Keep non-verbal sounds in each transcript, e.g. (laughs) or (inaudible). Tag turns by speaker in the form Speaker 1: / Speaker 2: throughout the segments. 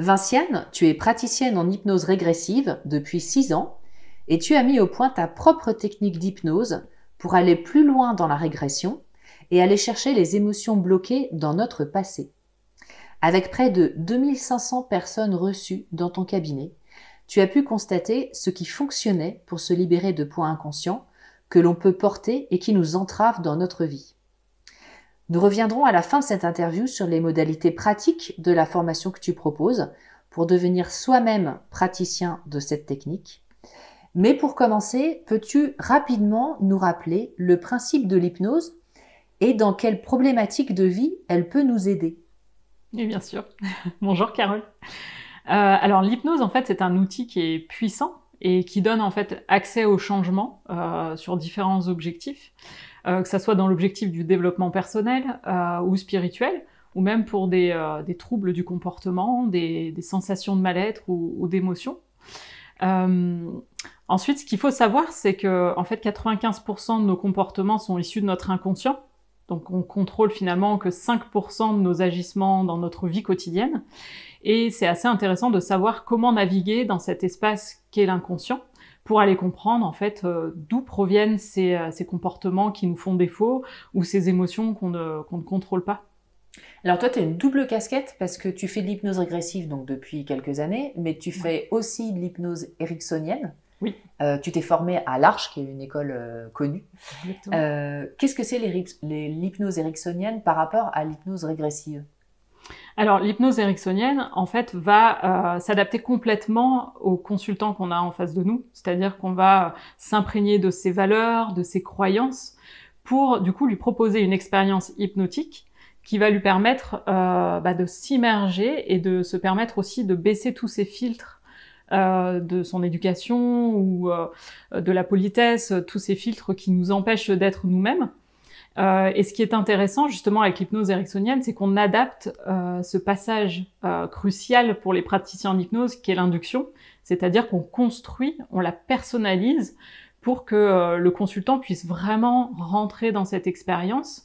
Speaker 1: Vinciane, tu es praticienne en hypnose régressive depuis 6 ans et tu as mis au point ta propre technique d'hypnose pour aller plus loin dans la régression et aller chercher les émotions bloquées dans notre passé. Avec près de 2500 personnes reçues dans ton cabinet, tu as pu constater ce qui fonctionnait pour se libérer de points inconscients que l'on peut porter et qui nous entravent dans notre vie. Nous reviendrons à la fin de cette interview sur les modalités pratiques de la formation que tu proposes pour devenir soi-même praticien de cette technique. Mais pour commencer, peux-tu rapidement nous rappeler le principe de l'hypnose et dans quelles problématiques de vie elle peut nous aider?
Speaker 2: Oui, bien sûr. (laughs) Bonjour Carole. Euh, alors l'hypnose, en fait, c'est un outil qui est puissant et qui donne en fait accès au changement euh, sur différents objectifs, que ce soit dans l'objectif du développement personnel ou spirituel, ou même pour des, troubles du comportement, des, sensations de mal-être ou, ou d'émotions. ensuite, ce qu'il faut savoir, c'est que en fait, 95% de nos comportements sont issus de notre inconscient. Donc on contrôle finalement que 5% de nos agissements dans notre vie quotidienne. Et c'est assez intéressant de savoir comment naviguer dans cet espace qu'est l'inconscient pour aller comprendre en fait euh, d'où proviennent ces, euh, ces, comportements qui nous font défaut ou ces émotions qu'on ne, qu'on ne contrôle pas.
Speaker 1: Alors toi, tu as une double casquette parce que tu fais de l'hypnose régressive donc depuis quelques années, mais tu fais aussi de l'hypnose ericksonienne.
Speaker 2: Oui.
Speaker 1: Euh, tu t'es formé à l'Arche, qui est une école euh, connue. Euh, Qu'est-ce que c'est l'hypnose ericksonienne par rapport à l'hypnose régressive?
Speaker 2: Alors l'hypnose ericksonienne, en fait, va euh, s'adapter complètement aux consultants qu'on a en face de nous, c'est-à-dire qu'on va s'imprégner de ses valeurs, de ses croyances, pour du coup lui proposer une expérience hypnotique qui va lui permettre euh, bah, de s'immerger et de se permettre aussi de baisser tous ses filtres euh, de son éducation ou de la politesse, tous ces filtres qui nous empêchent d'être nous-mêmes. Euh, et ce qui est intéressant justement avec l'hypnose ericksonienne, c'est qu'on adapte ce passage crucial pour les praticiens en hypnose, qui est l'induction, c'est-à-dire qu'on construit, on la personnalise pour que le consultant puisse vraiment rentrer dans cette expérience.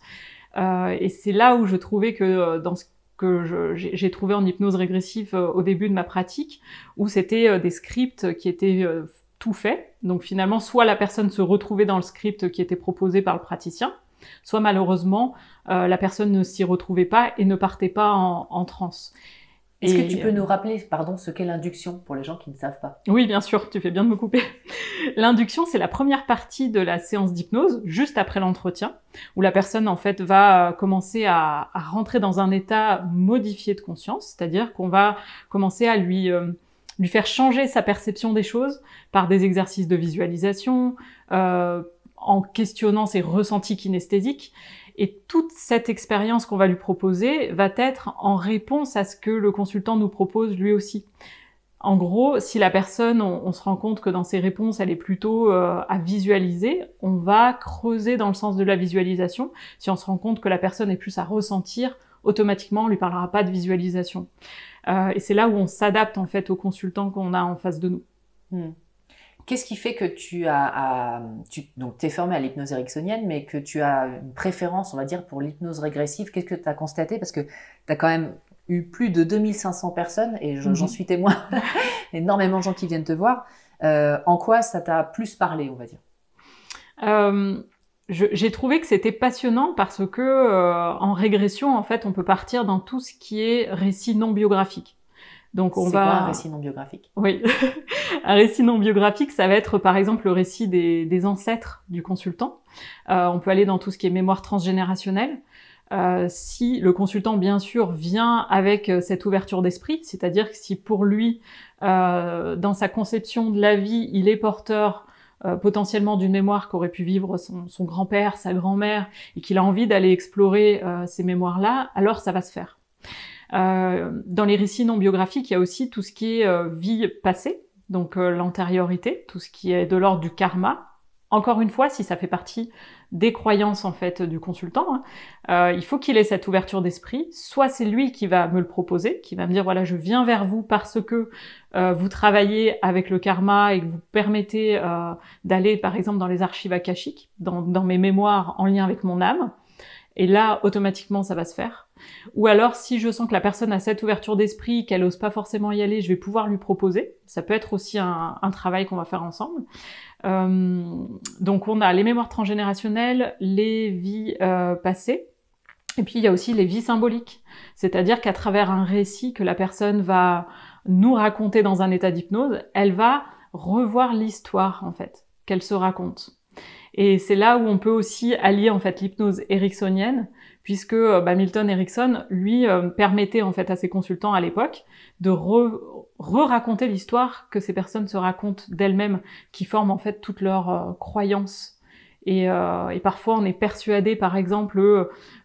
Speaker 2: et c'est là où je trouvais que dans ce que j'ai trouvé en hypnose régressive euh, au début de ma pratique, où c'était euh, des scripts qui étaient euh, tout faits. Donc finalement, soit la personne se retrouvait dans le script qui était proposé par le praticien, soit malheureusement, la personne ne s'y retrouvait pas et ne partait pas en, en transe.
Speaker 1: Est-ce que tu peux nous rappeler, pardon, ce qu'est l'induction pour les gens qui ne savent pas?
Speaker 2: Oui, bien sûr, tu fais bien de me couper. L'induction, c'est la première partie de la séance d'hypnose, juste après l'entretien, où la personne, en fait, va commencer à, rentrer dans un état modifié de conscience, c'est-à-dire qu'on va commencer à lui, euh, lui faire changer sa perception des choses par des exercices de visualisation, euh, en questionnant ses ressentis kinesthésiques. Et toute cette expérience qu'on va lui proposer va être en réponse à ce que le consultant nous propose lui aussi. En gros, si la personne, on, se rend compte que dans ses réponses, elle est plutôt euh, à visualiser, on va creuser dans le sens de la visualisation. Si on se rend compte que la personne est plus à ressentir, automatiquement, on lui parlera pas de visualisation. Euh, et c'est là où on s'adapte en fait au consultant qu'on a en face de nous. Hmm.
Speaker 1: Qu'est-ce qui fait que tu as, tu, donc es formé à l'hypnose ericksonienne, mais que tu as une préférence, on va dire, pour l'hypnose régressive? Qu'est-ce que tu as constaté? Parce que tu as quand même eu plus de 2500 personnes, et j'en mhm. suis témoin, (laughs) énormément de gens qui viennent te voir. Euh, en quoi ça t'a plus parlé, on va dire?
Speaker 2: Euh, J'ai trouvé que c'était passionnant parce que euh, en régression, en fait, on peut partir dans tout ce qui est récit non biographique.
Speaker 1: Donc on va. Quoi un récit non biographique?
Speaker 2: Oui, (laughs) un récit non biographique, ça va être par exemple le récit des, ancêtres du consultant. Euh, on peut aller dans tout ce qui est mémoire transgénérationnelle. Euh, si le consultant, bien sûr, vient avec euh, cette ouverture d'esprit, c'est-à-dire que si pour lui, dans sa conception de la vie, il est porteur potentiellement d'une mémoire qu'aurait pu vivre son, son grand-père, sa grand-mère, et qu'il a envie d'aller explorer ces mémoires-là, alors ça va se faire. Euh, dans les récits non biographiques, il y a aussi tout ce qui est euh, vie passée, donc euh, l'antériorité, tout ce qui est de l'ordre du karma. Encore une fois, si ça fait partie des croyances en fait du consultant, hein, il faut qu'il ait cette ouverture d'esprit. Soit c'est lui qui va me le proposer, qui va me dire voilà je viens vers vous parce que vous travaillez avec le karma et que vous permettez d'aller par exemple dans les archives akashiques, dans, dans mes mémoires en lien avec mon âme. Et là, automatiquement, ça va se faire. Ou alors, si je sens que la personne a cette ouverture d'esprit, qu'elle n'ose pas forcément y aller, je vais pouvoir lui proposer. Ça peut être aussi un, travail qu'on va faire ensemble. Euh, donc, on a les mémoires transgénérationnelles, les vies euh, passées, et puis il y a aussi les vies symboliques. C'est-à-dire qu'à travers un récit que la personne va nous raconter dans un état d'hypnose, elle va revoir l'histoire, en fait, qu'elle se raconte. Et c'est là où on peut aussi allier en fait l'hypnose ericksonienne, puisque euh, bah, Milton Erickson lui euh, permettait en fait à ses consultants à l'époque de re-raconter l'histoire que ces personnes se racontent d'elles-mêmes, qui forment en fait toutes leurs euh, croyances. Et, parfois on est persuadé, par exemple,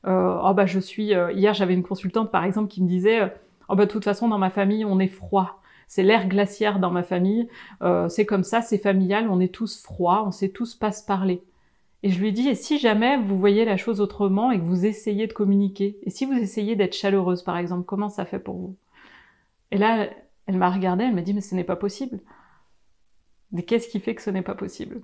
Speaker 2: oh bah je suis. hier j'avais une consultante par exemple qui me disait, oh bah de toute façon dans ma famille on est froid c'est l'air glaciaire dans ma famille, c'est comme ça, c'est familial, on est tous froids, on sait tous pas se parler. Et je lui dis, et si jamais vous voyez la chose autrement et que vous essayez de communiquer, et si vous essayez d'être chaleureuse par exemple, comment ça fait pour vous? Et là, elle m'a regardée, elle m'a dit, mais ce n'est pas possible. Mais qu'est-ce qui fait que ce n'est pas possible?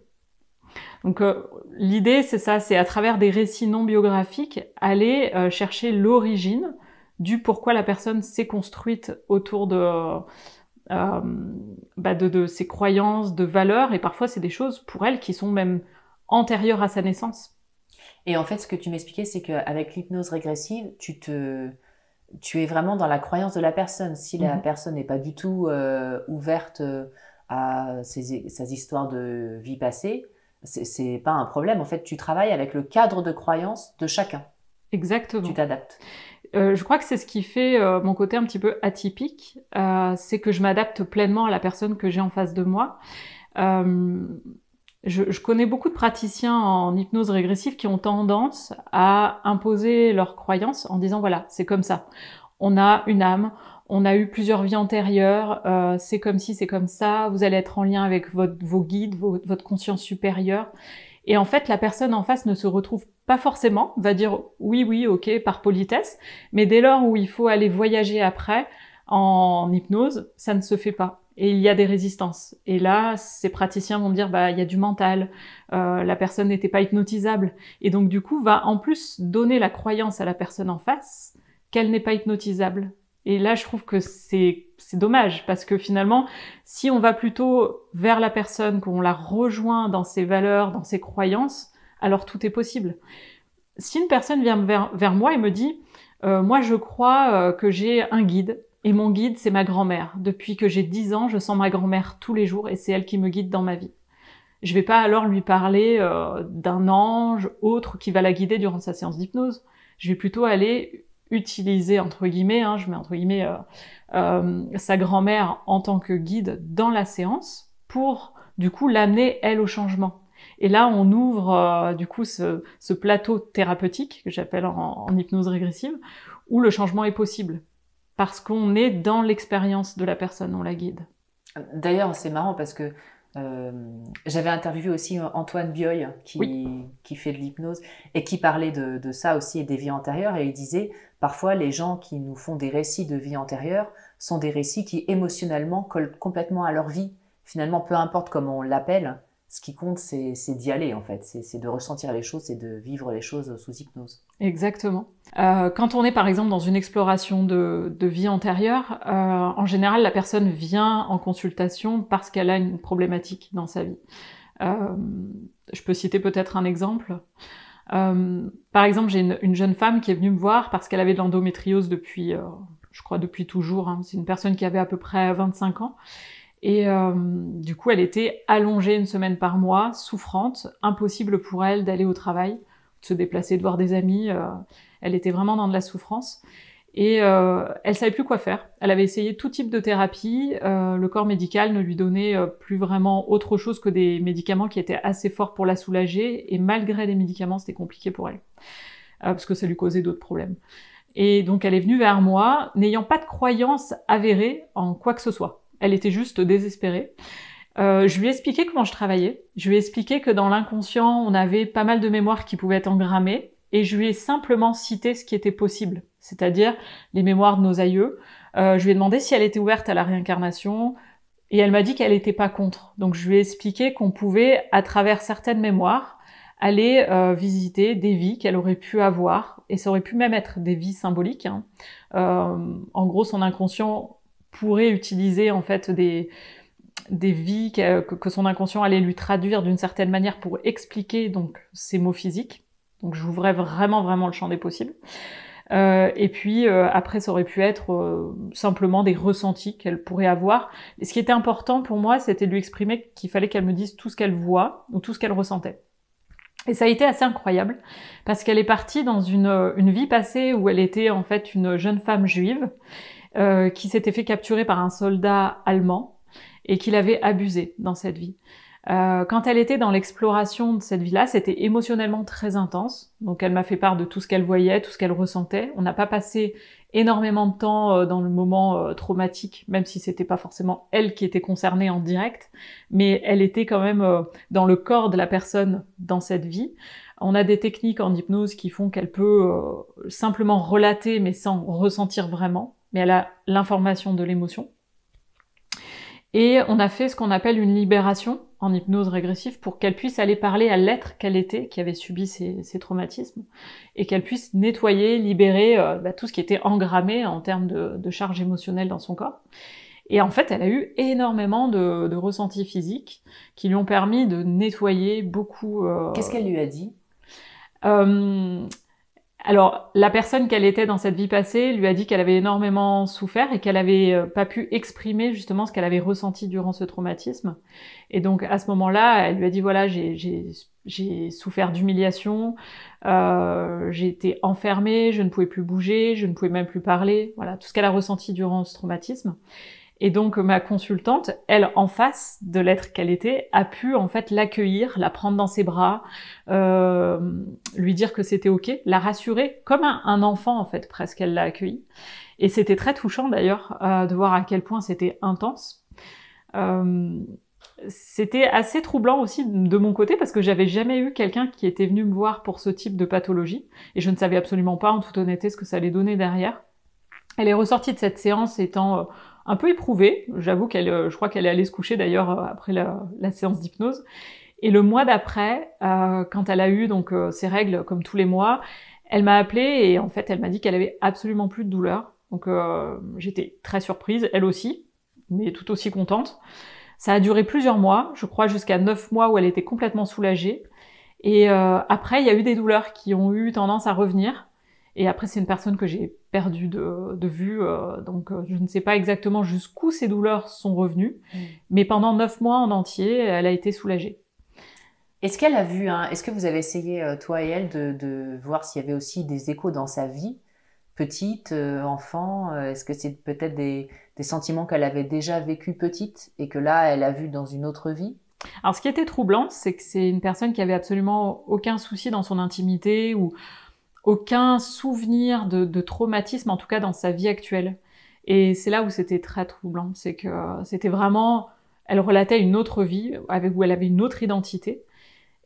Speaker 2: Donc euh, l'idée c'est ça, c'est à travers des récits non biographiques aller euh, chercher l'origine du pourquoi la personne s'est construite autour de euh, bah de, de, ses croyances, de valeurs, et parfois c'est des choses pour elle qui sont même antérieures à sa naissance.
Speaker 1: Et en fait, ce que tu m'expliquais, c'est qu'avec l'hypnose régressive, tu te, tu es vraiment dans la croyance de la personne. Si la mhm. personne n'est pas du tout euh, ouverte euh, à ses, ses, histoires de vie passée, c'est pas un problème. En fait, tu travailles avec le cadre de croyance de chacun.
Speaker 2: Exactement.
Speaker 1: Tu t'adaptes.
Speaker 2: Euh, je crois que c'est ce qui fait euh, mon côté un petit peu atypique, c'est que je m'adapte pleinement à la personne que j'ai en face de moi. Je, connais beaucoup de praticiens en hypnose régressive qui ont tendance à imposer leurs croyances en disant voilà, c'est comme ça. On a une âme, on a eu plusieurs vies antérieures, c'est comme si, c'est comme ça, vous allez être en lien avec vos guides, votre conscience supérieure. Et en fait, la personne en face ne se retrouve pas forcément, va dire oui, oui, ok, par politesse, mais dès lors où il faut aller voyager après en hypnose, ça ne se fait pas. Et il y a des résistances. Et là, ces praticiens vont dire, bah, il y a du mental, euh, la personne n'était pas hypnotisable. Et donc, du coup, va en plus donner la croyance à la personne en face qu'elle n'est pas hypnotisable. Et là, je trouve que c'est dommage parce que finalement, si on va plutôt vers la personne, qu'on la rejoint dans ses valeurs, dans ses croyances, alors tout est possible. Si une personne vient vers, moi et me dit, euh, moi je crois euh, que j'ai un guide et mon guide c'est ma grand-mère. Depuis que j'ai 10 ans, je sens ma grand-mère tous les jours et c'est elle qui me guide dans ma vie. Je vais pas alors lui parler euh, d'un ange autre qui va la guider durant sa séance d'hypnose. Je vais plutôt aller utiliser entre guillemets, hein, je mets entre guillemets euh, euh, sa grand-mère en tant que guide dans la séance pour du coup l'amener elle au changement. Et là, on ouvre euh, du coup ce, ce, plateau thérapeutique que j'appelle en, en, hypnose régressive, où le changement est possible parce qu'on est dans l'expérience de la personne, on la guide.
Speaker 1: D'ailleurs, c'est marrant parce que euh, j'avais interviewé aussi Antoine Bioy qui, qui fait de l'hypnose et qui parlait de, de, ça aussi et des vies antérieures et il disait parfois les gens qui nous font des récits de vie antérieure sont des récits qui émotionnellement collent complètement à leur vie. Finalement, peu importe comment on l'appelle, ce qui compte, c'est d'y aller en fait, c'est de ressentir les choses et de vivre les choses sous hypnose.
Speaker 2: Exactement. Euh, quand on est par exemple dans une exploration de, vie antérieure, euh, en général la personne vient en consultation parce qu'elle a une problématique dans sa vie. Euh, je peux citer peut-être un exemple. Par exemple, j'ai une, une, jeune femme qui est venue me voir parce qu'elle avait de l'endométriose depuis, je crois depuis toujours. Hein. C'est une personne qui avait à peu près 25 ans et euh, du coup, elle était allongée une semaine par mois, souffrante, impossible pour elle d'aller au travail, de se déplacer, de voir des amis. Euh, elle était vraiment dans de la souffrance. Et euh, elle savait plus quoi faire. Elle avait essayé tout type de thérapie. Euh, le corps médical ne lui donnait euh, plus vraiment autre chose que des médicaments qui étaient assez forts pour la soulager. Et malgré les médicaments, c'était compliqué pour elle. parce que ça lui causait d'autres problèmes. Et donc elle est venue vers moi, n'ayant pas de croyance avérée en quoi que ce soit. Elle était juste désespérée. Euh, je lui ai expliqué comment je travaillais. Je lui ai expliqué que dans l'inconscient, on avait pas mal de mémoires qui pouvaient être engrammées. Et je lui ai simplement cité ce qui était possible, c'est-à-dire les mémoires de nos aïeux. Euh, je lui ai demandé si elle était ouverte à la réincarnation. Et elle m'a dit qu'elle n'était pas contre. Donc je lui ai expliqué qu'on pouvait, à travers certaines mémoires, aller euh, visiter des vies qu'elle aurait pu avoir, et ça aurait pu même être des vies symboliques. Hein. En gros, son inconscient pourrait utiliser en fait des, des vies que, que son inconscient allait lui traduire d'une certaine manière pour expliquer donc ces mots physiques. Donc j'ouvrais vraiment vraiment le champ des possibles. Euh, et puis euh, après, ça aurait pu être euh, simplement des ressentis qu'elle pourrait avoir. Et ce qui était important pour moi, c'était de lui exprimer qu'il fallait qu'elle me dise tout ce qu'elle voit ou tout ce qu'elle ressentait. Et ça a été assez incroyable parce qu'elle est partie dans une, une, vie passée où elle était en fait une jeune femme juive qui s'était fait capturer par un soldat allemand et qui l'avait abusée dans cette vie. Euh, quand elle était dans l'exploration de cette vie-là, c'était émotionnellement très intense. Donc elle m'a fait part de tout ce qu'elle voyait, tout ce qu'elle ressentait. On n'a pas passé énormément de temps euh, dans le moment euh, traumatique, même si c'était pas forcément elle qui était concernée en direct, mais elle était quand même dans le corps de la personne dans cette vie. On a des techniques en hypnose qui font qu'elle peut simplement relater mais sans ressentir vraiment, mais elle a l'information de l'émotion. Et on a fait ce qu'on appelle une libération en hypnose régressive pour qu'elle puisse aller parler à l'être qu'elle était, qui avait subi ces, traumatismes, et qu'elle puisse nettoyer, libérer euh, bah, tout ce qui était engrammé en termes de, de, charge émotionnelle dans son corps. Et en fait, elle a eu énormément de, de ressentis physiques qui lui ont permis de nettoyer beaucoup.
Speaker 1: Euh, Qu'est-ce qu'elle lui a dit?
Speaker 2: euh, alors, la personne qu'elle était dans cette vie passée lui a dit qu'elle avait énormément souffert et qu'elle avait euh, pas pu exprimer justement ce qu'elle avait ressenti durant ce traumatisme. Et donc, à ce moment-là, elle lui a dit voilà, j'ai souffert d'humiliation, euh, j'ai été enfermée, je ne pouvais plus bouger, je ne pouvais même plus parler. Voilà, tout ce qu'elle a ressenti durant ce traumatisme. Et donc ma consultante, elle, en face de l'être qu'elle était, a pu en fait l'accueillir, la prendre dans ses bras, euh, lui dire que c'était ok, la rassurer comme un, enfant en fait presque. Elle l'a accueilli. Et c'était très touchant d'ailleurs euh, de voir à quel point c'était intense. Euh, c'était assez troublant aussi de mon côté parce que j'avais jamais eu quelqu'un qui était venu me voir pour ce type de pathologie et je ne savais absolument pas en toute honnêteté ce que ça allait donner derrière. Elle est ressortie de cette séance étant un peu éprouvée. J'avoue qu'elle, euh, je crois qu'elle est allée se coucher d'ailleurs euh, après la, séance d'hypnose. Et le mois d'après, euh, quand elle a eu donc ses règles comme tous les mois, elle m'a appelée et en fait elle m'a dit qu'elle avait absolument plus de douleur. Donc j'étais très surprise, elle aussi, mais tout aussi contente. Ça a duré plusieurs mois, je crois jusqu'à neuf mois où elle était complètement soulagée. Et après, il y a eu des douleurs qui ont eu tendance à revenir. Et après, c'est une personne que j'ai perdue de, vue, euh, donc euh, je ne sais pas exactement jusqu'où ces douleurs sont revenues, mm. mais pendant neuf mois en entier, elle a été soulagée.
Speaker 1: Est-ce qu'elle a vu, hein, est-ce que vous avez essayé, euh, toi et elle, de, voir s'il y avait aussi des échos dans sa vie, petite, enfant Est-ce que c'est peut-être des, des sentiments qu'elle avait déjà vécu petite et que là, elle a vu dans une autre vie?
Speaker 2: Alors, ce qui était troublant, c'est que c'est une personne qui avait absolument aucun souci dans son intimité ou aucun souvenir de, traumatisme, en tout cas dans sa vie actuelle. Et c'est là où c'était très troublant, c'est que c'était vraiment, elle relatait une autre vie avec où elle avait une autre identité,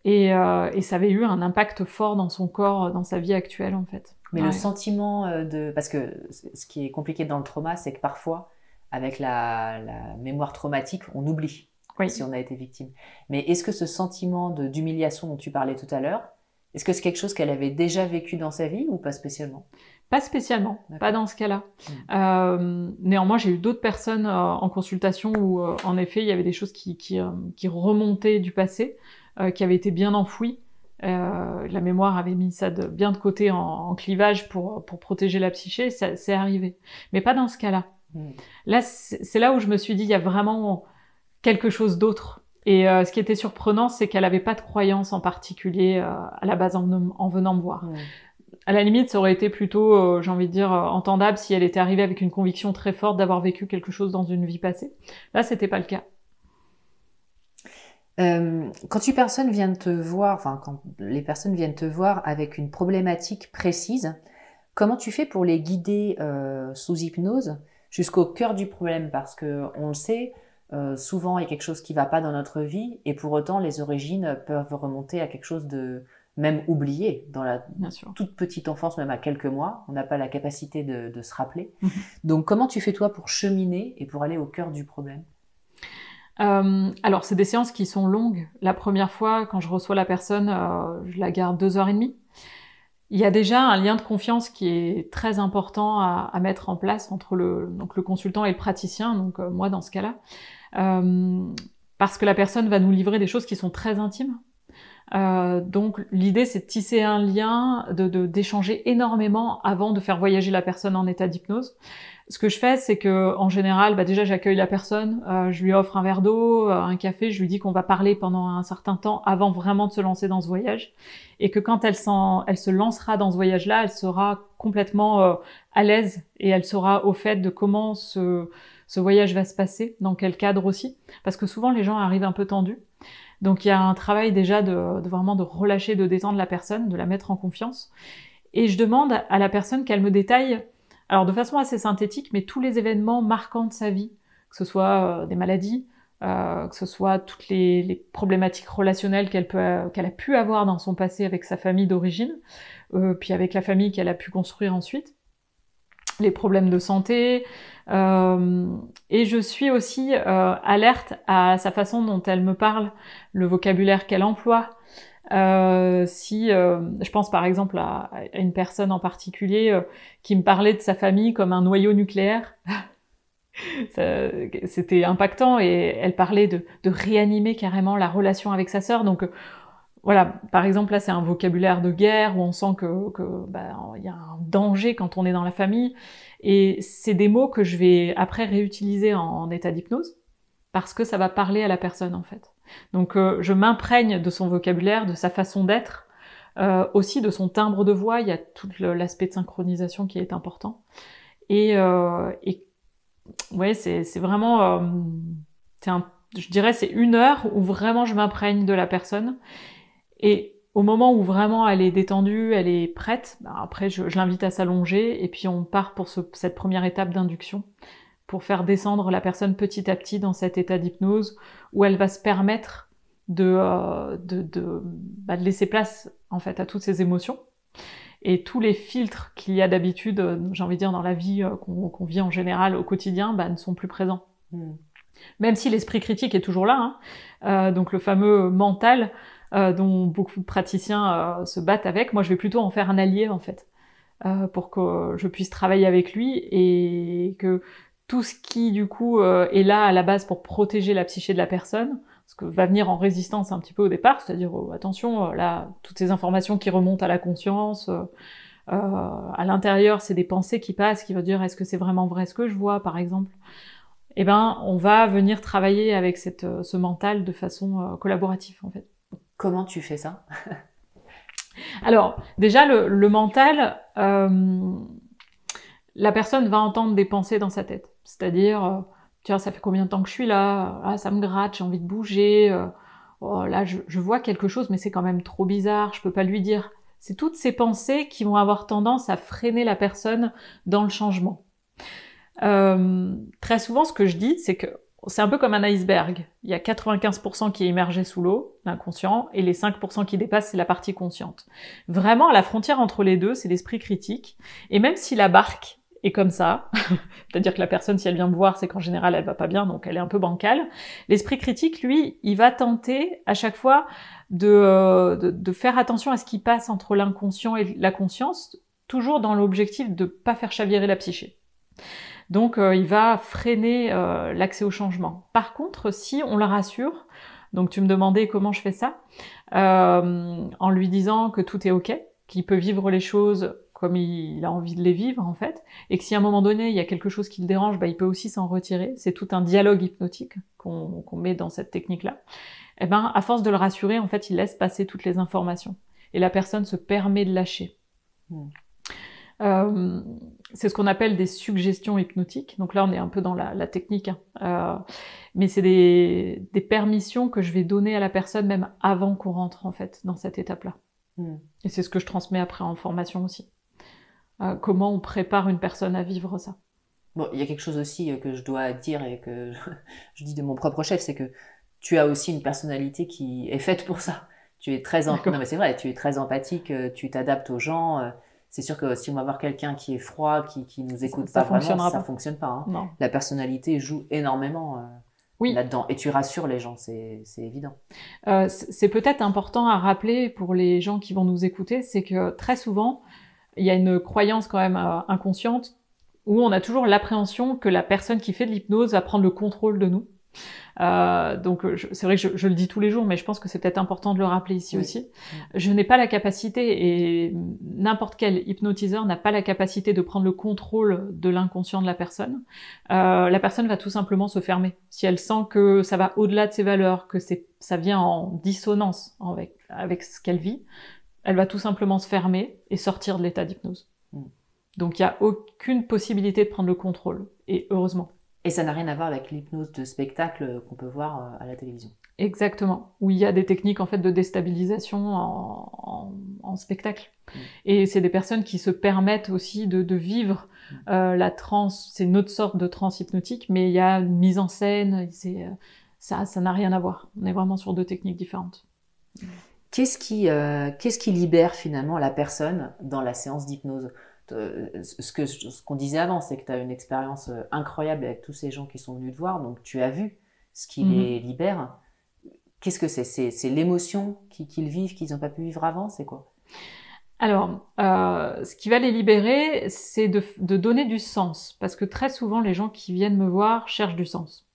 Speaker 2: et, euh, ça avait eu un impact fort dans son corps, dans sa vie actuelle en fait.
Speaker 1: Mais le sentiment euh, de, parce que ce qui est compliqué dans le trauma, c'est que parfois, avec la, mémoire traumatique, on oublie si on a été victime. Mais est-ce que ce sentiment d'humiliation dont tu parlais tout à l'heure, est-ce que c'est quelque chose qu'elle avait déjà vécu dans sa vie ou pas spécialement?
Speaker 2: Pas spécialement, pas dans ce cas-là. Hmm. Euh, néanmoins, j'ai eu d'autres personnes euh, en consultation où, euh, en effet, il y avait des choses qui, qui, qui remontaient du passé, qui avaient été bien enfouies. la mémoire avait mis ça de, bien de côté en, clivage pour, pour protéger la psyché, ça c'est arrivé. Mais pas dans ce cas-là. Hmm. Là, c'est là où je me suis dit, il y a vraiment quelque chose d'autre et euh, ce qui était surprenant, c'est qu'elle n'avait pas de croyance en particulier euh, à la base en, venant me voir. À la limite, ça aurait été plutôt, euh, j'ai envie de dire, entendable si elle était arrivée avec une conviction très forte d'avoir vécu quelque chose dans une vie passée. Là, c'était pas le cas.
Speaker 1: quand une personne vient te voir, enfin quand les personnes viennent te voir avec une problématique précise, comment tu fais pour les guider sous hypnose jusqu'au cœur du problème? Parce que on le sait, euh, souvent il y a quelque chose qui va pas dans notre vie et pour autant les origines peuvent remonter à quelque chose de même oublié dans la toute petite enfance, même à quelques mois. On n'a pas la capacité de, de se rappeler. Mhm. Donc comment tu fais toi pour cheminer et pour aller au cœur du problème?
Speaker 2: Euh, alors, c'est des séances qui sont longues. La première fois, quand je reçois la personne, euh, je la garde deux heures et demie. Il y a déjà un lien de confiance qui est très important à, à mettre en place entre le, donc le consultant et le praticien, donc euh, moi dans ce cas-là, parce que la personne va nous livrer des choses qui sont très intimes. Euh, donc l'idée c'est de tisser un lien, de d'échanger énormément avant de faire voyager la personne en état d'hypnose ce que je fais, c'est que en général, bah déjà j'accueille la personne, euh, je lui offre un verre d'eau, euh, un café, je lui dis qu'on va parler pendant un certain temps avant vraiment de se lancer dans ce voyage, et que quand elle, elle se lancera dans ce voyage-là, elle sera complètement euh, à l'aise et elle sera au fait de comment ce, ce voyage va se passer, dans quel cadre aussi, parce que souvent les gens arrivent un peu tendus. Donc il y a un travail déjà de, de vraiment de relâcher, de détendre la personne, de la mettre en confiance. Et je demande à la personne qu'elle me détaille alors de façon assez synthétique, mais tous les événements marquants de sa vie, que ce soit euh, des maladies, euh, que ce soit toutes les, problématiques relationnelles qu'elle a pu avoir dans son passé avec sa famille d'origine, euh, puis avec la famille qu'elle a pu construire ensuite, les problèmes de santé, et je suis aussi alerte à sa façon dont elle me parle, le vocabulaire qu'elle emploie, euh, si euh, je pense par exemple à, une personne en particulier euh, qui me parlait de sa famille comme un noyau nucléaire, (laughs) c'était impactant et elle parlait de, réanimer carrément la relation avec sa sœur. Voilà, par exemple là c'est un vocabulaire de guerre où on sent que, que il y a un danger quand on est dans la famille et c'est des mots que je vais après réutiliser en, état d'hypnose parce que ça va parler à la personne en fait. Donc euh, je m'imprègne de son vocabulaire, de sa façon d'être, euh, aussi de son timbre de voix. Il y a tout l'aspect de synchronisation qui est important. Et, euh, c'est vraiment, euh, je dirais, c'est une heure où vraiment je m'imprègne de la personne. Et au moment où vraiment elle est détendue, elle est prête, bah, après je, je l'invite à s'allonger et puis on part pour ce, cette première étape d'induction pour faire descendre la personne petit à petit dans cet état d'hypnose où elle va se permettre de, euh, de, de, bah, de, laisser place en fait à toutes ces émotions et tous les filtres qu'il y a d'habitude, euh, j'ai envie de dire dans la vie euh, qu'on vit en général au quotidien, bah, ne sont plus présents. Hmm. Même si l'esprit critique est toujours là, hein, euh, donc le fameux mental euh, dont beaucoup de praticiens se battent avec, moi je vais plutôt en faire un allié en fait, pour que je puisse travailler avec lui et que tout ce qui du coup euh, est là à la base pour protéger la psyché de la personne, ce que va venir en résistance un petit peu au départ, c'est-à-dire oh, attention, euh, là, toutes ces informations qui remontent à la conscience, euh, à l'intérieur, c'est des pensées qui passent, qui vont dire est-ce que c'est vraiment vrai ce que je vois, par exemple? Eh ben, on va venir travailler avec cette, ce mental de façon collaborative, en fait.
Speaker 1: Comment tu fais ça?
Speaker 2: Alors, déjà, le, mental, la personne va entendre des pensées dans sa tête. C'est-à-dire, euh, tiens, ça fait combien de temps que je suis là? Ah, ça me gratte, j'ai envie de bouger. Euh, oh, là, je, vois quelque chose, mais c'est quand même trop bizarre, je peux pas lui dire. C'est toutes ces pensées qui vont avoir tendance à freiner la personne dans le changement. Euh, très souvent, ce que je dis, c'est que c'est un peu comme un iceberg. Il y a 95% qui est immergé sous l'eau, l'inconscient, et les 5% qui dépassent, c'est la partie consciente. Vraiment, la frontière entre les deux, c'est l'esprit critique. Et même si la barque et comme ça. (laughs) C'est-à-dire que la personne, si elle vient me voir, c'est qu'en général, elle va pas bien, donc elle est un peu bancale. L'esprit critique, lui, il va tenter à chaque fois de, euh, de, faire attention à ce qui passe entre l'inconscient et la conscience, toujours dans l'objectif de pas faire chavirer la psyché. Donc, euh, il va freiner euh, l'accès au changement. Par contre, si on le rassure, donc tu me demandais comment je fais ça, en lui disant que tout est ok, qu'il peut vivre les choses comme il a envie de les vivre en fait, et que si à un moment donné il y a quelque chose qui le dérange, bah, il peut aussi s'en retirer. C'est tout un dialogue hypnotique qu'on met dans cette technique-là. Et eh ben, à force de le rassurer, en fait, il laisse passer toutes les informations et la personne se permet de lâcher. Hmm. Euh, c'est ce qu'on appelle des suggestions hypnotiques. Donc là, on est un peu dans la, technique, hein. euh, mais c'est des, des permissions que je vais donner à la personne même avant qu'on rentre en fait dans cette étape-là. Hmm. Et c'est ce que je transmets après en formation aussi. Euh, comment on prépare une personne à vivre ça.
Speaker 1: Bon, il y a quelque chose aussi que je dois dire et que (laughs) je dis de mon propre chef, c'est que tu as aussi une personnalité qui est faite pour ça. Tu es très, non mais c'est vrai, tu es très empathique, tu t'adaptes aux gens. C'est sûr que si on va voir quelqu'un qui est froid, qui, qui nous écoute pas vraiment, ça, ne fonctionne pas. Hein. La personnalité joue énormément. oui. là-dedans. Et tu rassures les gens, c'est évident.
Speaker 2: Euh, c'est peut-être important à rappeler pour les gens qui vont nous écouter, c'est que très souvent, il y a une croyance quand même euh, inconsciente où on a toujours l'appréhension que la personne qui fait de l'hypnose va prendre le contrôle de nous. Euh, donc c'est vrai que je, le dis tous les jours, mais je pense que c'est peut-être important de le rappeler ici aussi. Je n'ai pas la capacité, et n'importe quel hypnotiseur n'a pas la capacité de prendre le contrôle de l'inconscient de la personne. Euh, la personne va tout simplement se fermer. Si elle sent que ça va au-delà de ses valeurs, que c'est ça vient en dissonance avec, avec ce qu'elle vit, elle va tout simplement se fermer et sortir de l'état d'hypnose. Mm. Donc il n'y a aucune possibilité de prendre le contrôle, et heureusement.
Speaker 1: Et ça n'a rien à voir avec l'hypnose de spectacle qu'on peut voir euh, à la télévision.
Speaker 2: Exactement, où il y a des techniques en fait de déstabilisation en, spectacle. Mm. Et c'est des personnes qui se permettent aussi de, vivre mm. euh, la transe, c'est une autre sorte de transe hypnotique, mais il y a une mise en scène, c'est, euh, ça, ça n'a rien à voir. On est vraiment sur deux techniques différentes.
Speaker 1: Qu'est-ce qui, qu'est-ce qui libère finalement la personne dans la séance d'hypnose? euh, ce que ce qu'on disait avant, c'est que tu as une expérience euh, incroyable avec tous ces gens qui sont venus te voir, donc tu as vu ce qui mhm. les libère. Qu'est-ce que c'est? C'est l'émotion qu'ils vivent, qu'ils n'ont pas pu vivre avant? C'est quoi?
Speaker 2: Alors, euh, ce qui va les libérer, c'est de, de, donner du sens, parce que très souvent, les gens qui viennent me voir cherchent du sens.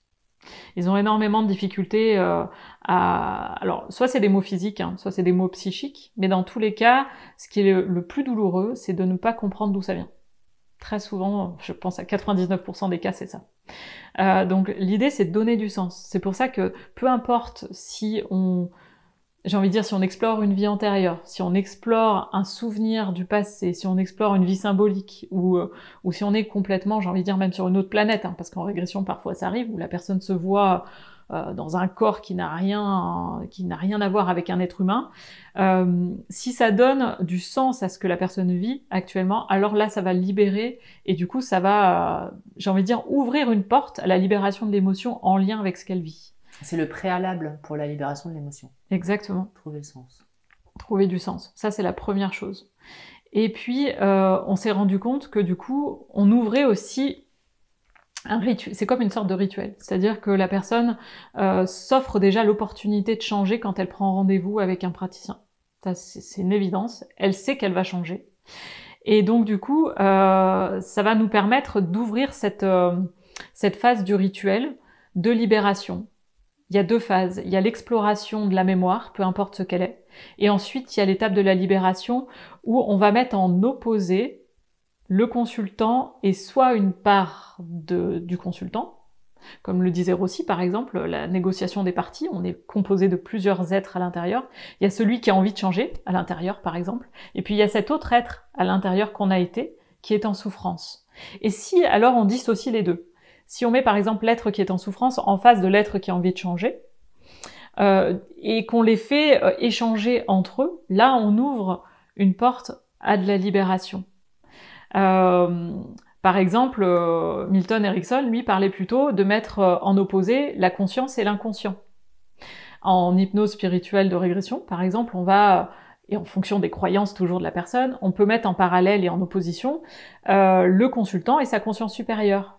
Speaker 2: Ils ont énormément de difficultés euh, à... Alors, soit c'est des mots physiques, hein, soit c'est des mots psychiques, mais dans tous les cas, ce qui est le, plus douloureux, c'est de ne pas comprendre d'où ça vient. Très souvent, je pense à 99% des cas, c'est ça. Euh, donc l'idée, c'est de donner du sens. C'est pour ça que peu importe si on j'ai envie de dire, si on explore une vie antérieure, si on explore un souvenir du passé, si on explore une vie symbolique, ou, euh, ou si on est complètement, j'ai envie de dire, même sur une autre planète, hein, parce qu'en régression, parfois ça arrive, où la personne se voit euh, dans un corps qui n'a rien, qui n'a rien à voir avec un être humain, euh, si ça donne du sens à ce que la personne vit actuellement, alors là, ça va libérer, et du coup, ça va, j'ai envie de dire, ouvrir une porte à la libération de l'émotion en lien avec ce qu'elle vit.
Speaker 1: C'est le préalable pour la libération de l'émotion.
Speaker 2: Exactement.
Speaker 1: Trouver le sens.
Speaker 2: Trouver du sens. Ça, c'est la première chose. Et puis, euh, on s'est rendu compte que du coup, on ouvrait aussi un rituel. C'est comme une sorte de rituel. C'est-à-dire que la personne euh, s'offre déjà l'opportunité de changer quand elle prend rendez-vous avec un praticien. Ça, c'est une évidence. Elle sait qu'elle va changer. Et donc, du coup, euh, ça va nous permettre d'ouvrir cette, cette phase du rituel de libération il y a deux phases. Il y a l'exploration de la mémoire, peu importe ce qu'elle est. Et ensuite, il y a l'étape de la libération où on va mettre en opposé le consultant et soit une part du consultant, comme le disait Rossi par exemple, la négociation des parties, on est composé de plusieurs êtres à l'intérieur. Il y a celui qui a envie de changer à l'intérieur par exemple, et puis il y a cet autre être à l'intérieur qu'on a été qui est en souffrance. Et si alors on dissocie les deux, si on met par exemple l'être qui est en souffrance en face de l'être qui a envie de changer, euh, et qu'on les fait euh, échanger entre eux, là on ouvre une porte à de la libération. Euh, par exemple, Milton Erickson, lui, parlait plutôt de mettre en opposé la conscience et l'inconscient. En hypnose spirituelle de régression, par exemple, on va et en fonction des croyances toujours de la personne, on peut mettre en parallèle et en opposition le consultant et sa conscience supérieure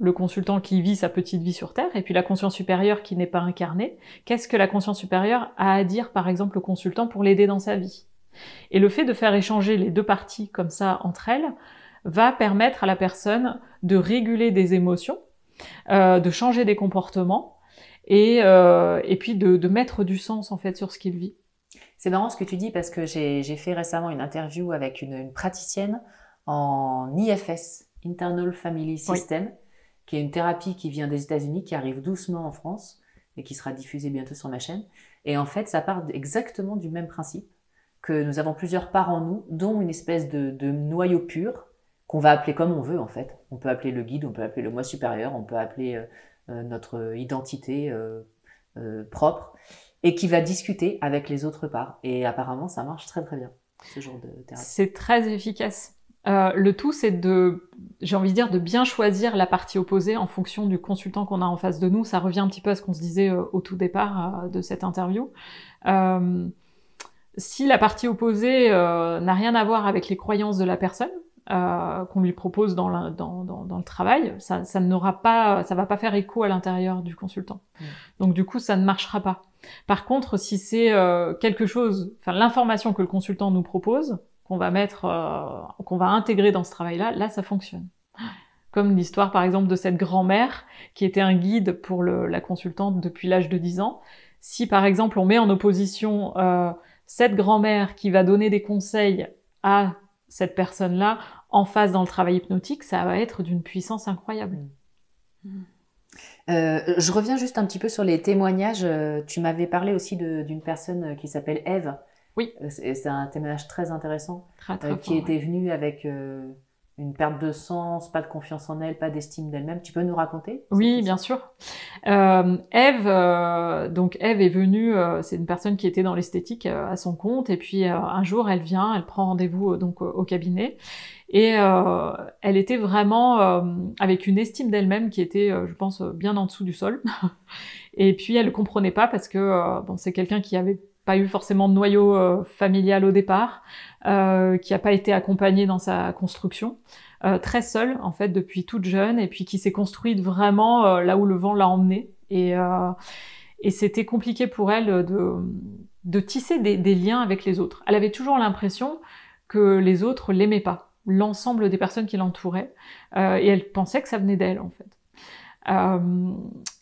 Speaker 2: le consultant qui vit sa petite vie sur Terre, et puis la conscience supérieure qui n'est pas incarnée. Qu'est-ce que la conscience supérieure a à dire, par exemple, au consultant pour l'aider dans sa vie? Et le fait de faire échanger les deux parties comme ça entre elles va permettre à la personne de réguler des émotions, euh, de changer des comportements, et, euh, et puis de, de, mettre du sens en fait sur ce qu'il vit.
Speaker 1: C'est marrant ce que tu dis parce que j'ai fait récemment une interview avec une, une, praticienne en IFS, Internal Family System qui est une thérapie qui vient des États-Unis, qui arrive doucement en France et qui sera diffusée bientôt sur ma chaîne. Et en fait, ça part exactement du même principe que nous avons plusieurs parts en nous, dont une espèce de, noyau pur qu'on va appeler comme on veut en fait. On peut appeler le guide, on peut appeler le moi supérieur, on peut appeler euh, euh, notre identité euh, propre et qui va discuter avec les autres parts. Et apparemment, ça marche très très bien, ce genre de thérapie.
Speaker 2: C'est très efficace. Euh, le tout, c'est de, j'ai envie de dire, de bien choisir la partie opposée en fonction du consultant qu'on a en face de nous. Ça revient un petit peu à ce qu'on se disait euh, au tout départ euh, de cette interview. si la partie opposée n'a rien à voir avec les croyances de la personne, euh, qu'on lui propose dans, dans, dans, le travail, ça, ça n'aura pas, ça va pas faire écho à l'intérieur du consultant. Mmh. Donc du coup, ça ne marchera pas. Par contre, si c'est euh, quelque chose, enfin l'information que le consultant nous propose, qu'on va mettre, euh, qu'on va intégrer dans ce travail-là, là, ça fonctionne. Comme l'histoire, par exemple, de cette grand-mère qui était un guide pour la consultante depuis l'âge de 10 ans. Si, par exemple, on met en opposition euh, cette grand-mère qui va donner des conseils à cette personne-là en face dans le travail hypnotique, ça va être d'une puissance incroyable.
Speaker 1: Mm. Euh, je reviens juste un petit peu sur les témoignages. Tu m'avais parlé aussi d'une personne qui s'appelle Eve.
Speaker 2: Oui.
Speaker 1: Euh, c'est un témoignage très intéressant. qui était venue avec une perte de sens, pas de confiance en elle, pas d'estime d'elle-même. Tu peux nous raconter
Speaker 2: Oui, bien sûr. Euh, Eve, euh, donc Eve est venue, euh, c'est une personne qui était dans l'esthétique euh, à son compte, et puis un jour elle vient, elle prend rendez-vous donc au cabinet, et elle était vraiment avec une estime d'elle-même qui était, je pense, bien en dessous du sol. (laughs) et puis elle ne comprenait pas parce que bon, c'est quelqu'un qui avait pas eu forcément de noyau euh, familial au départ, euh, qui a pas été accompagné dans sa construction, euh, très seule en fait depuis toute jeune, et puis qui s'est construite vraiment là où le vent l'a emmenée. Et, et c'était compliqué pour elle de, de tisser des, liens avec les autres. Elle avait toujours l'impression que les autres l'aimaient pas, l'ensemble des personnes qui l'entouraient, et elle pensait que ça venait d'elle en fait.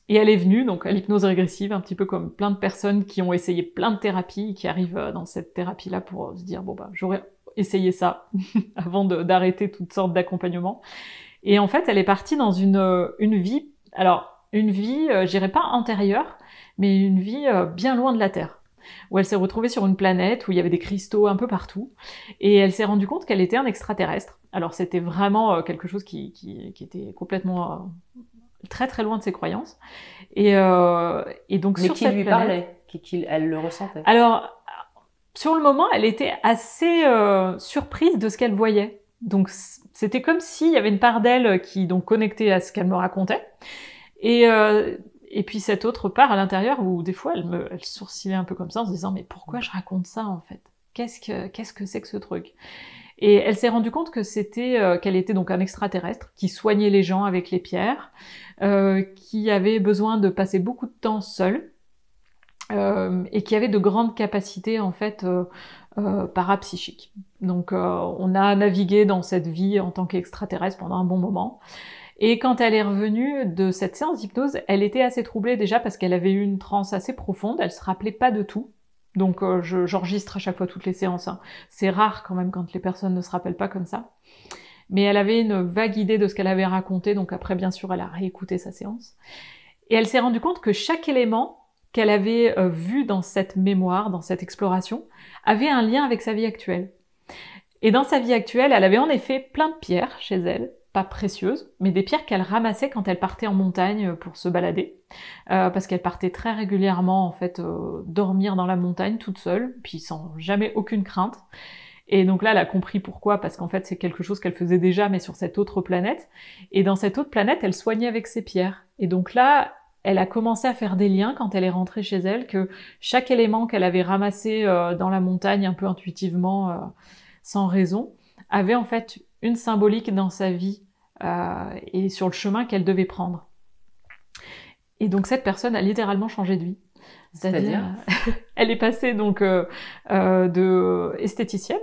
Speaker 2: Et elle est venue donc à l'hypnose régressive, un petit peu comme plein de personnes qui ont essayé plein de thérapies, qui arrivent euh, dans cette thérapie-là pour se dire bon bah j'aurais essayé ça (laughs) avant d'arrêter toutes sortes d'accompagnements. Et en fait, elle est partie dans une euh, vie, alors une vie, euh, j'irais pas antérieure, mais une vie euh, bien loin de la Terre où elle s'est retrouvée sur une planète où il y avait des cristaux un peu partout, et elle s'est rendue compte qu'elle était un extraterrestre. Alors c'était vraiment quelque chose qui était complètement très très loin de ses croyances. Et, euh, et donc
Speaker 1: Mais qui lui parlait, qui, elle le ressentait?
Speaker 2: Alors sur le moment, elle était assez euh, surprise de ce qu'elle voyait. Donc c'était comme s'il y avait une part d'elle qui donc connectait à ce qu'elle me racontait. Et, euh, et puis cette autre part à l'intérieur où des fois elle me elle sourcillait un peu comme ça en se disant mais pourquoi je raconte ça en fait? Qu'est-ce que qu'est-ce que c'est que ce truc? Et elle s'est rendue compte que c'était euh, qu'elle était donc un extraterrestre qui soignait les gens avec les pierres, euh, qui avait besoin de passer beaucoup de temps seul euh, et qui avait de grandes capacités en fait euh, parapsychiques. Donc on a navigué dans cette vie en tant qu'extraterrestre pendant un bon moment. Et quand elle est revenue de cette séance d'hypnose, elle était assez troublée déjà parce qu'elle avait eu une transe assez profonde, elle se rappelait pas de tout. Donc euh, j'enregistre à chaque fois toutes les séances. Hein. C'est rare quand même quand les personnes ne se rappellent pas comme ça. Mais elle avait une vague idée de ce qu'elle avait raconté, donc après bien sûr elle a réécouté sa séance. Et elle s'est rendue compte que chaque élément qu'elle avait euh, vu dans cette mémoire, dans cette exploration, avait un lien avec sa vie actuelle. Et dans sa vie actuelle, elle avait en effet plein de pierres chez elle, pas précieuses, mais des pierres qu'elle ramassait quand elle partait en montagne pour se balader, euh, parce qu'elle partait très régulièrement en fait euh, dormir dans la montagne toute seule, puis sans jamais aucune crainte. Et donc là, elle a compris pourquoi, parce qu'en fait c'est quelque chose qu'elle faisait déjà, mais sur cette autre planète. Et dans cette autre planète, elle soignait avec ses pierres. Et donc là, elle a commencé à faire des liens quand elle est rentrée chez elle, que chaque élément qu'elle avait ramassé euh, dans la montagne un peu intuitivement, sans raison, avait en fait une symbolique dans sa vie euh, et sur le chemin qu'elle devait prendre. Et donc cette personne a littéralement changé de vie. C'est-à-dire, (laughs) elle est passée donc euh, euh, de esthéticienne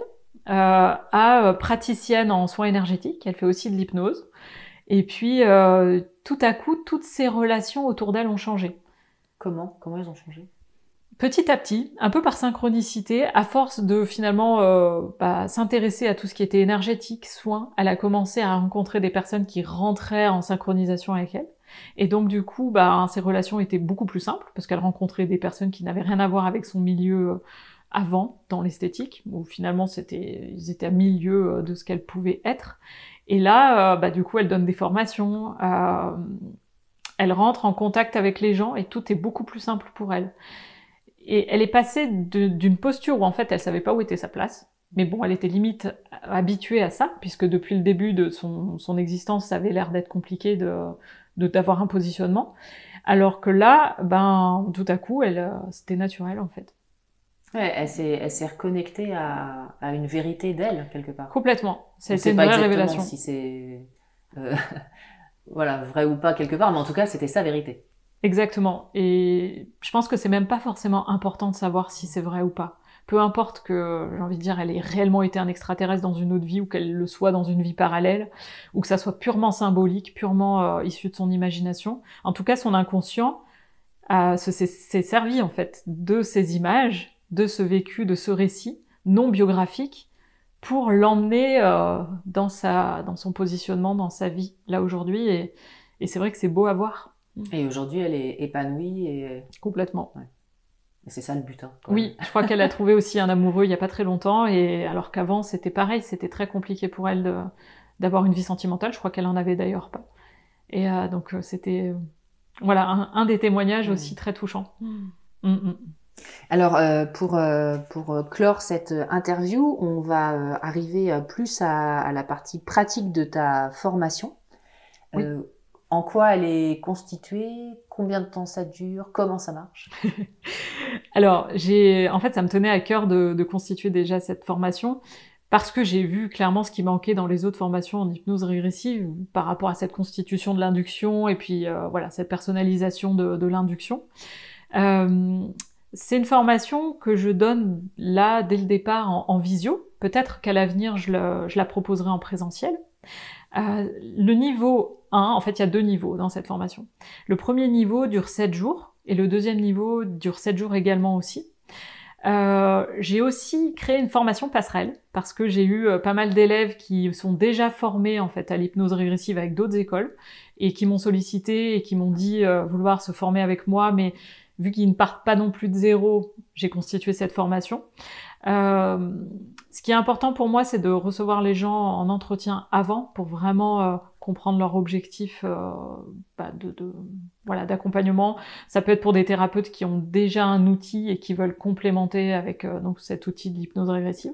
Speaker 2: à praticienne en soins énergétiques. Elle fait aussi de l'hypnose. Et puis tout à coup, toutes ses relations autour d'elle ont changé.
Speaker 1: Comment? Comment elles ont changé?
Speaker 2: Petit à petit, un peu par synchronicité, à force de finalement euh, bah, s'intéresser à tout ce qui était énergétique, soin, elle a commencé à rencontrer des personnes qui rentraient en synchronisation avec elle. Et donc du coup, bah, ses relations étaient beaucoup plus simples parce qu'elle rencontrait des personnes qui n'avaient rien à voir avec son milieu euh, avant dans l'esthétique, où finalement c'était, ils étaient à milieu euh, de ce qu'elle pouvait être. Et là, bah, du coup, elle donne des formations, elle rentre en contact avec les gens et tout est beaucoup plus simple pour elle. Et elle est passée d'une posture où en fait elle savait pas où était sa place, mais bon, elle était limite habituée à ça, puisque depuis le début de son, son existence, ça avait l'air d'être compliqué de d'avoir un positionnement, alors que là, ben tout à coup, elle c'était naturel en fait.
Speaker 1: Ouais, elle s'est reconnectée à, à, une vérité d'elle, quelque part.
Speaker 2: Complètement. C'est une vraie révélation.
Speaker 1: si c'est euh, (laughs) voilà, vrai ou pas quelque part, mais en tout cas, c'était sa vérité.
Speaker 2: Exactement. Et je pense que c'est même pas forcément important de savoir si c'est vrai ou pas. Peu importe que, j'ai envie de dire, elle ait réellement été un extraterrestre dans une autre vie ou qu'elle le soit dans une vie parallèle, ou que ça soit purement symbolique, purement euh, issu de son imagination. En tout cas, son inconscient s'est servi en fait de ces images, de ce vécu, de ce récit non biographique pour l'emmener euh, dans sa, dans son positionnement, dans sa vie là aujourd'hui. Et, et c'est vrai que c'est beau à voir.
Speaker 1: Et aujourd'hui, elle est épanouie et
Speaker 2: complètement.
Speaker 1: Et c'est ça le but. Hein,
Speaker 2: oui, je crois qu'elle a trouvé aussi un amoureux il y a pas très longtemps, et alors qu'avant c'était pareil, c'était très compliqué pour elle d'avoir une vie sentimentale. Je crois qu'elle en avait d'ailleurs pas. Et euh, donc euh, c'était voilà un, des témoignages mm. aussi très touchants. Mm. Mm,
Speaker 1: alors, euh, pour, euh, pour euh, clore cette interview, on va arriver plus à, la partie pratique de ta formation. En quoi elle est constituée Combien de temps ça dure Comment ça marche (laughs)
Speaker 2: Alors, j'ai, en fait, ça me tenait à cœur de, constituer déjà cette formation parce que j'ai vu clairement ce qui manquait dans les autres formations en hypnose régressive par rapport à cette constitution de l'induction et puis voilà cette personnalisation de, de l'induction. Euh, c'est une formation que je donne là dès le départ en, visio. Peut-être qu'à l'avenir, je, la proposerai en présentiel. Euh, le niveau 1, en fait, il y a deux niveaux dans cette formation. Le premier niveau dure 7 jours et le deuxième niveau dure 7 jours également aussi. Euh, j'ai aussi créé une formation passerelle parce que j'ai eu euh, pas mal d'élèves qui sont déjà formés en fait à l'hypnose régressive avec d'autres écoles et qui m'ont sollicité et qui m'ont dit vouloir se former avec moi, mais vu qu'ils ne partent pas non plus de zéro, j'ai constitué cette formation. Ce qui est important pour moi, c'est de recevoir les gens en entretien avant pour vraiment euh, comprendre leur objectif euh, bah, de, voilà d'accompagnement. Ça peut être pour des thérapeutes qui ont déjà un outil et qui veulent complémenter avec donc cet outil de l'hypnose régressive.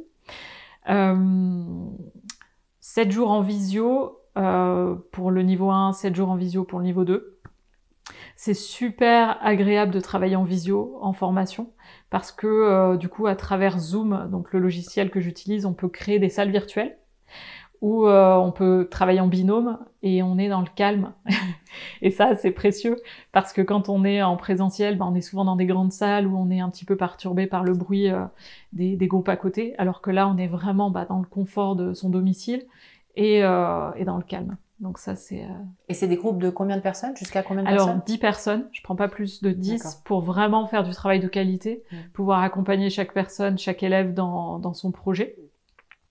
Speaker 2: 7 jours en visio pour le niveau 1, 7 jours en visio pour le niveau 2. C'est super agréable de travailler en visio, en formation, parce que euh, du coup, à travers Zoom, donc le logiciel que j'utilise, on peut créer des salles virtuelles où euh, on peut travailler en binôme et on est dans le calme. (laughs) et ça, c'est précieux parce que quand on est en présentiel, ben, on est souvent dans des grandes salles où on est un petit peu perturbé par le bruit euh, des, groupes à côté, alors que là, on est vraiment bah, dans le confort de son domicile et, et dans le calme. Donc ça, c'est... Euh,
Speaker 1: Et c'est des groupes de combien de personnes Jusqu'à combien de personnes
Speaker 2: Alors, 10 personnes. Je prends pas plus de 10 pour vraiment faire du travail de qualité, mmh. pouvoir accompagner chaque personne, chaque élève dans, dans son projet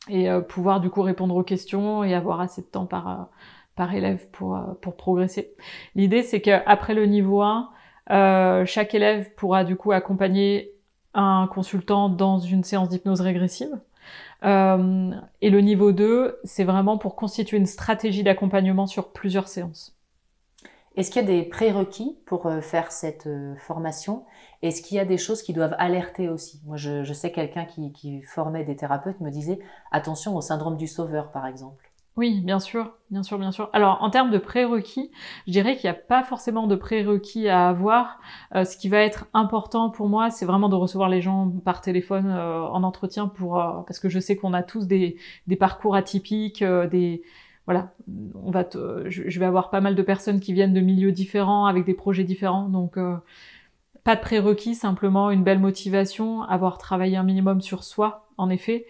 Speaker 2: et euh, pouvoir du coup répondre aux questions et avoir assez de temps par, euh, par élève pour, pour progresser. L'idée, c'est qu'après le niveau 1, chaque élève pourra du coup accompagner un consultant dans une séance d'hypnose régressive. Euh, et le niveau 2, c'est vraiment pour constituer une stratégie d'accompagnement sur plusieurs séances.
Speaker 1: Est-ce qu'il y a des prérequis pour euh, faire cette euh, formation? Est-ce qu'il y a des choses qui doivent alerter aussi? Moi, je, je sais quelqu'un qui, qui formait des thérapeutes me disait attention au syndrome du sauveur, par exemple.
Speaker 2: Oui, bien sûr, bien sûr, bien sûr. Alors, en termes de prérequis, je dirais qu'il n'y a pas forcément de prérequis à avoir. Euh, ce qui va être important pour moi, c'est vraiment de recevoir les gens par téléphone euh, en entretien pour euh, parce que je sais qu'on a tous des, parcours atypiques, des voilà, on va je, vais avoir pas mal de personnes qui viennent de milieux différents avec des projets différents, donc pas de prérequis, simplement une belle motivation, avoir travaillé un minimum sur soi, en effet,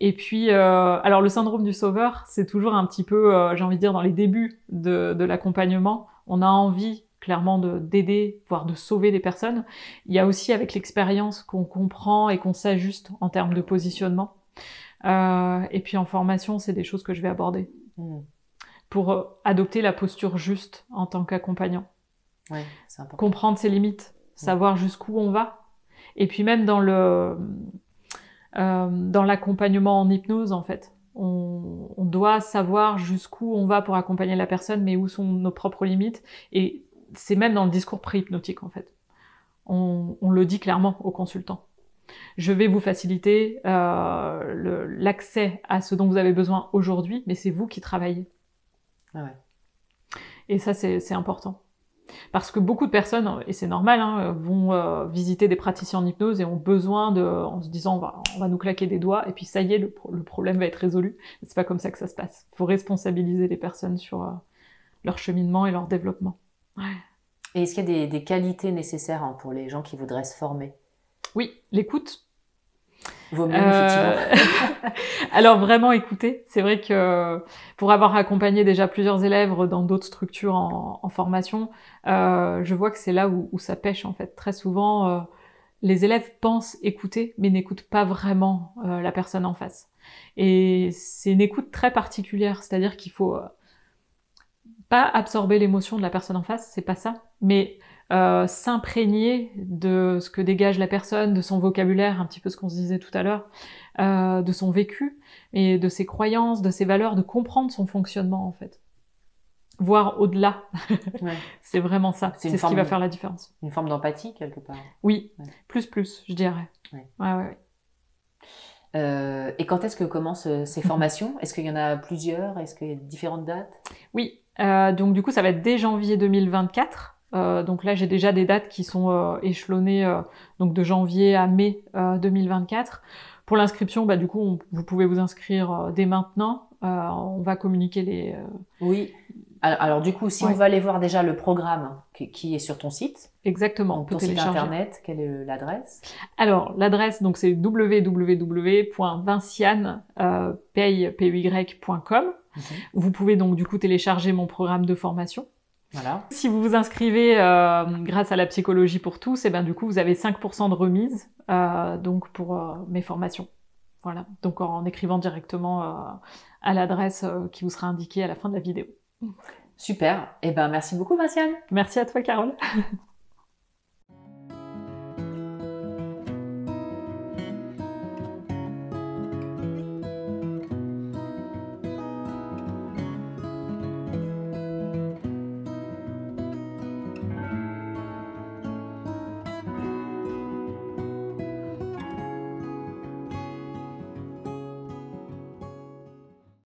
Speaker 2: et puis, euh, alors le syndrome du sauveur, c'est toujours un petit peu, euh, j'ai envie de dire, dans les débuts de, de l'accompagnement, on a envie clairement d'aider, voire de sauver des personnes. Il y a aussi avec l'expérience qu'on comprend et qu'on s'ajuste en termes de positionnement. Euh, et puis en formation, c'est des choses que je vais aborder hmm. pour euh, adopter la posture juste en tant qu'accompagnant.
Speaker 1: Ouais,
Speaker 2: comprendre ses limites, savoir jusqu'où on va. Et puis même dans le dans l'accompagnement en hypnose en fait. On, on doit savoir jusqu'où on va pour accompagner la personne, mais où sont nos propres limites. Et c'est même dans le discours pré-hypnotique en fait. On, on, le dit clairement aux consultants. Je vais vous faciliter euh, l'accès à ce dont vous avez besoin aujourd'hui, mais c'est vous qui travaillez.
Speaker 1: Ah ouais.
Speaker 2: Et ça, c'est important. Parce que beaucoup de personnes, et c'est normal, hein, vont euh, visiter des praticiens en hypnose et ont besoin de, en se disant, on va, on va nous claquer des doigts, et puis ça y est, le, le problème va être résolu. C'est pas comme ça que ça se passe. Il faut responsabiliser les personnes sur euh, leur cheminement et leur développement. Ouais.
Speaker 1: Et est-ce qu'il y a des, des qualités nécessaires hein, pour les gens qui voudraient se former?
Speaker 2: Oui, l'écoute.
Speaker 1: Effectivement. (laughs)
Speaker 2: Alors vraiment écouter. C'est vrai que pour avoir accompagné déjà plusieurs élèves dans d'autres structures en, formation, euh, je vois que c'est là où, ça pêche en fait. Très souvent, euh, les élèves pensent écouter, mais n'écoutent pas vraiment euh, la personne en face. Et c'est une écoute très particulière, c'est-à-dire qu'il faut euh, pas absorber l'émotion de la personne en face, c'est pas ça, mais euh, s'imprégner de ce que dégage la personne, de son vocabulaire, un petit peu ce qu'on se disait tout à l'heure, euh, de son vécu et de ses croyances, de ses valeurs, de comprendre son fonctionnement en fait. Voir au-delà. (laughs) Ouais. c'est vraiment ça. C'est ce qui va faire la différence.
Speaker 1: Une forme d'empathie quelque part.
Speaker 2: Oui, ouais. plus plus, je dirais. Ouais, ouais.
Speaker 1: Euh, et quand est-ce que commencent ces formations? Est-ce qu'il y en a plusieurs? Est-ce qu'il y a différentes dates?
Speaker 2: Oui, euh, donc du coup ça va être dès janvier 2024. Euh, donc là, j'ai déjà des dates qui sont euh, échelonnées euh, donc de janvier à mai 2024. Pour l'inscription, bah, du coup, on, vous pouvez vous inscrire dès maintenant. on va communiquer les.
Speaker 1: Oui. Alors, alors, du coup, si ouais. on va aller voir déjà le programme qui, qui est sur ton site.
Speaker 2: Exactement.
Speaker 1: Donc, ton site internet, quelle est l'adresse?
Speaker 2: Alors l'adresse donc c'est www.vinciane.com. Okay. Vous pouvez donc du coup télécharger mon programme de formation.
Speaker 1: Voilà.
Speaker 2: Si vous vous inscrivez euh, grâce à la psychologie pour tous, et eh ben du coup vous avez 5% de remise euh, donc pour euh, mes formations. Voilà. Donc en écrivant directement à l'adresse qui vous sera indiquée à la fin de la vidéo.
Speaker 1: Super. Et eh ben merci beaucoup Vinciane.
Speaker 2: Merci à toi Carole. (laughs)